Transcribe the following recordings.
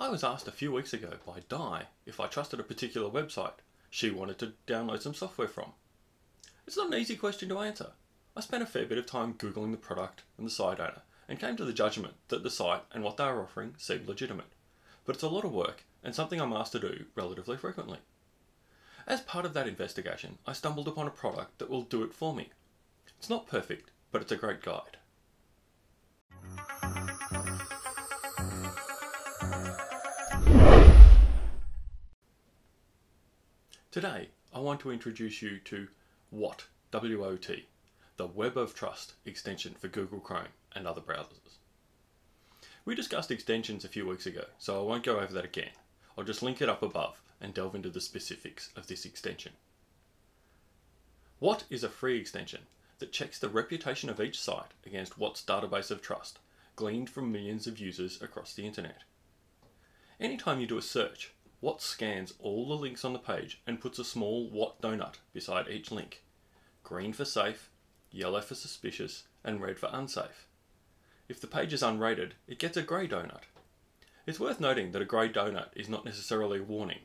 I was asked a few weeks ago by Di if I trusted a particular website she wanted to download some software from. It's not an easy question to answer. I spent a fair bit of time Googling the product and the site owner and came to the judgment that the site and what they were offering seemed legitimate. But it's a lot of work and something I'm asked to do relatively frequently. As part of that investigation, I stumbled upon a product that will do it for me. It's not perfect, but it's a great guide. Today, I want to introduce you to WOT, W-O-T, the Web of Trust extension for Google Chrome and other browsers. We discussed extensions a few weeks ago, so I won't go over that again. I'll just link it up above and delve into the specifics of this extension. WOT is a free extension that checks the reputation of each site against WOT's database of trust, gleaned from millions of users across the internet. Anytime you do a search, WOT scans all the links on the page and puts a small WOT donut beside each link. Green for safe, yellow for suspicious, and red for unsafe. If the page is unrated, it gets a grey donut. It's worth noting that a grey donut is not necessarily a warning,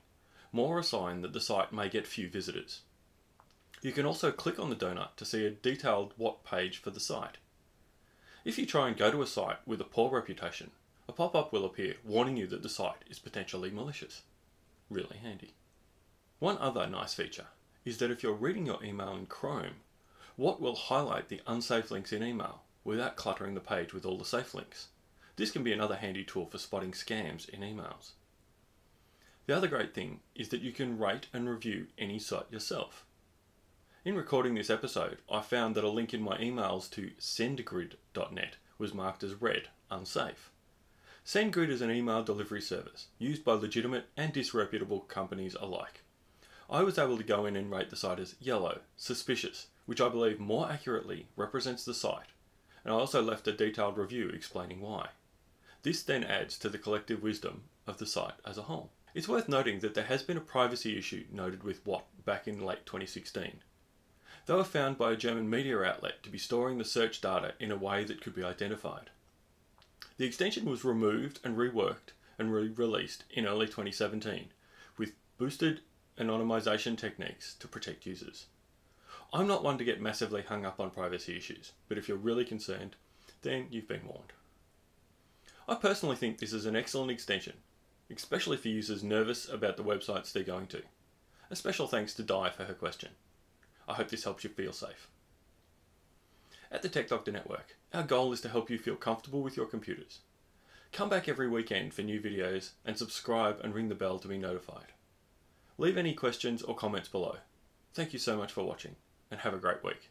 more a sign that the site may get few visitors. You can also click on the donut to see a detailed WOT page for the site. If you try and go to a site with a poor reputation, a pop-up will appear warning you that the site is potentially malicious. Really handy. One other nice feature is that if you're reading your email in Chrome, WOT will highlight the unsafe links in email without cluttering the page with all the safe links. This can be another handy tool for spotting scams in emails. The other great thing is that you can rate and review any site yourself. In recording this episode, I found that a link in my emails to sendgrid.net was marked as red, unsafe. SendGrid is an email delivery service used by legitimate and disreputable companies alike. I was able to go in and rate the site as yellow, suspicious, which I believe more accurately represents the site, and I also left a detailed review explaining why. This then adds to the collective wisdom of the site as a whole. It's worth noting that there has been a privacy issue noted with WOT back in late 2016. They were found by a German media outlet to be storing the search data in a way that could be identified. The extension was removed and reworked and re-released in early 2017 with boosted anonymization techniques to protect users. I'm not one to get massively hung up on privacy issues, but if you're really concerned, then you've been warned. I personally think this is an excellent extension, especially for users nervous about the websites they're going to. A special thanks to Di for her question. I hope this helps you feel safe. At the Tech Doctor Network, our goal is to help you feel comfortable with your computers. Come back every weekend for new videos and subscribe and ring the bell to be notified. Leave any questions or comments below. Thank you so much for watching and have a great week.